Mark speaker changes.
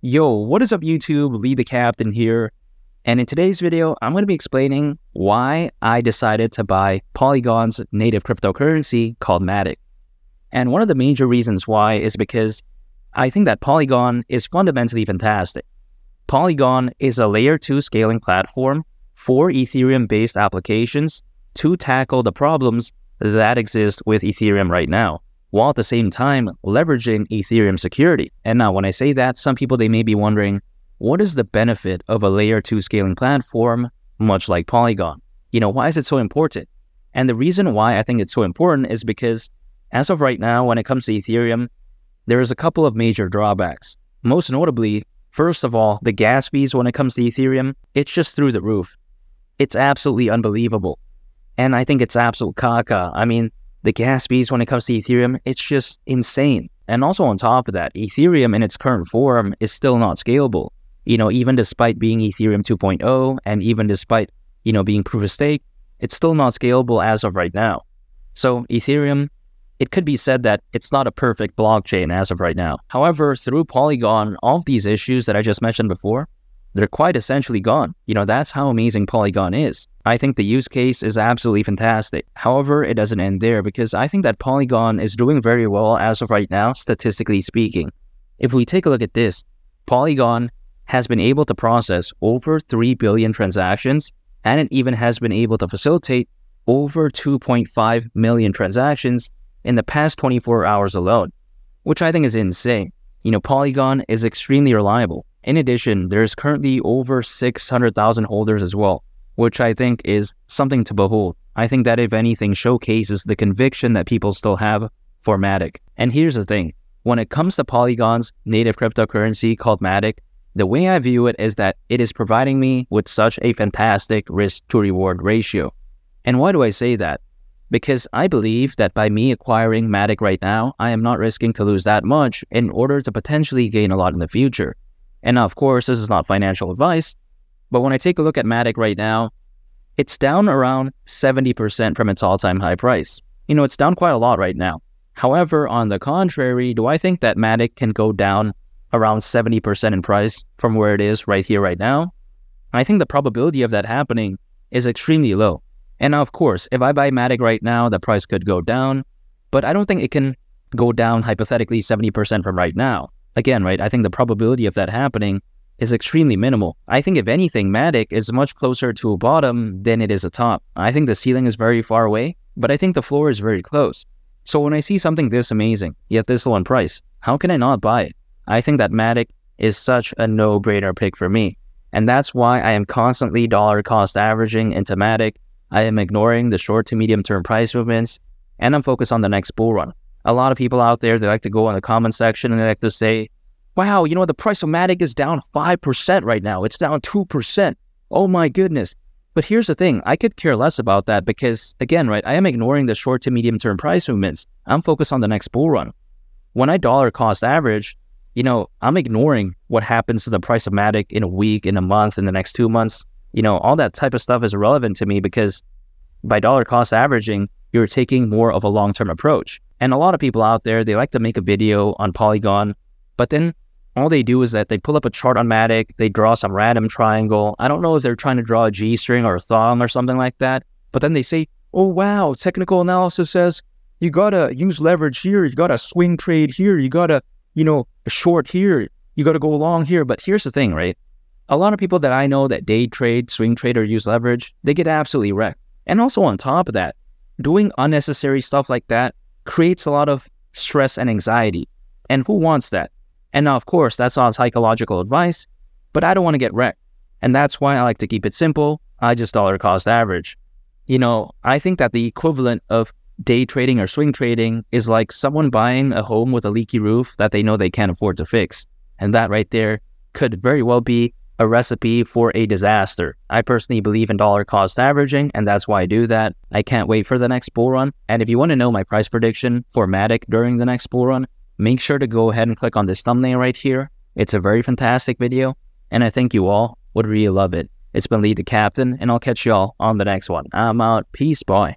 Speaker 1: Yo, what is up YouTube? Lee the Captain here. And in today's video, I'm going to be explaining why I decided to buy Polygon's native cryptocurrency called Matic. And one of the major reasons why is because I think that Polygon is fundamentally fantastic. Polygon is a layer 2 scaling platform for Ethereum based applications to tackle the problems that exist with Ethereum right now while at the same time leveraging Ethereum security. And now when I say that, some people they may be wondering, what is the benefit of a layer 2 scaling platform much like Polygon? You know, why is it so important? And the reason why I think it's so important is because as of right now when it comes to Ethereum, there is a couple of major drawbacks. Most notably, first of all, the gas fees when it comes to Ethereum, it's just through the roof. It's absolutely unbelievable. And I think it's absolute caca. I mean, the gas fees when it comes to Ethereum, it's just insane. And also on top of that, Ethereum in its current form is still not scalable. You know, even despite being Ethereum 2.0 and even despite, you know, being proof of stake, it's still not scalable as of right now. So Ethereum, it could be said that it's not a perfect blockchain as of right now. However, through Polygon, all of these issues that I just mentioned before, they're quite essentially gone. You know, that's how amazing Polygon is. I think the use case is absolutely fantastic. However, it doesn't end there because I think that Polygon is doing very well as of right now, statistically speaking. If we take a look at this, Polygon has been able to process over 3 billion transactions and it even has been able to facilitate over 2.5 million transactions in the past 24 hours alone, which I think is insane. You know, Polygon is extremely reliable. In addition, there's currently over 600,000 holders as well, which I think is something to behold. I think that if anything showcases the conviction that people still have for Matic. And here's the thing, when it comes to Polygon's native cryptocurrency called Matic, the way I view it is that it is providing me with such a fantastic risk to reward ratio. And why do I say that? Because I believe that by me acquiring Matic right now, I am not risking to lose that much in order to potentially gain a lot in the future. And now, of course, this is not financial advice, but when I take a look at Matic right now, it's down around 70% from its all time high price. You know, it's down quite a lot right now. However, on the contrary, do I think that Matic can go down around 70% in price from where it is right here, right now? I think the probability of that happening is extremely low. And now, of course, if I buy Matic right now, the price could go down, but I don't think it can go down hypothetically 70% from right now again, right, I think the probability of that happening is extremely minimal. I think if anything, Matic is much closer to a bottom than it is a top. I think the ceiling is very far away, but I think the floor is very close. So when I see something this amazing, yet this low in price, how can I not buy it? I think that Matic is such a no-brainer pick for me. And that's why I am constantly dollar cost averaging into Matic. I am ignoring the short to medium term price movements, and I'm focused on the next bull run a lot of people out there, they like to go on the comment section and they like to say, wow, you know, the price of Matic is down 5% right now. It's down 2%. Oh my goodness. But here's the thing I could care less about that because, again, right, I am ignoring the short to medium term price movements. I'm focused on the next bull run. When I dollar cost average, you know, I'm ignoring what happens to the price of Matic in a week, in a month, in the next two months. You know, all that type of stuff is irrelevant to me because by dollar cost averaging, you're taking more of a long term approach. And a lot of people out there, they like to make a video on Polygon, but then all they do is that they pull up a chart on Matic, they draw some random triangle. I don't know if they're trying to draw a G string or a thong or something like that, but then they say, oh wow, technical analysis says you gotta use leverage here, you gotta swing trade here, you gotta, you know, short here, you gotta go long here. But here's the thing, right? A lot of people that I know that day trade, swing trade, or use leverage, they get absolutely wrecked. And also on top of that, doing unnecessary stuff like that creates a lot of stress and anxiety. And who wants that? And now, of course, that's all psychological advice, but I don't want to get wrecked. And that's why I like to keep it simple. I just dollar cost average. You know, I think that the equivalent of day trading or swing trading is like someone buying a home with a leaky roof that they know they can't afford to fix. And that right there could very well be a recipe for a disaster. I personally believe in dollar cost averaging, and that's why I do that. I can't wait for the next bull run. And if you want to know my price prediction for Matic during the next bull run, make sure to go ahead and click on this thumbnail right here. It's a very fantastic video, and I think you all would really love it. It's been Lee the Captain, and I'll catch y'all on the next one. I'm out. Peace. Bye.